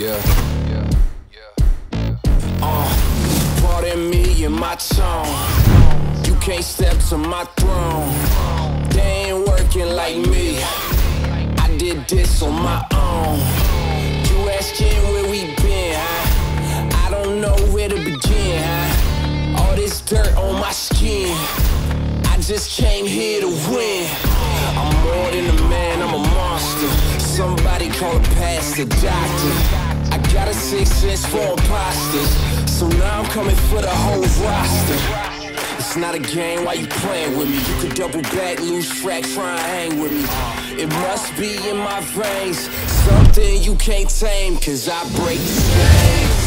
Yeah, yeah, yeah. Uh, pardon me and my tone. You can't step to my throne. They ain't working like me. I did this on my own. You asking where we been, huh? I don't know where to begin, huh? All this dirt on my skin. I just came here to win. I'm more than a man, I'm a monster. Somebody call a pastor, doctor. Got a six sense for imposters. So now I'm coming for the whole roster. It's not a game, why you playing with me? You could double back, lose track, try and hang with me. It must be in my veins, something you can't tame, cause I break the chains. Can't control me.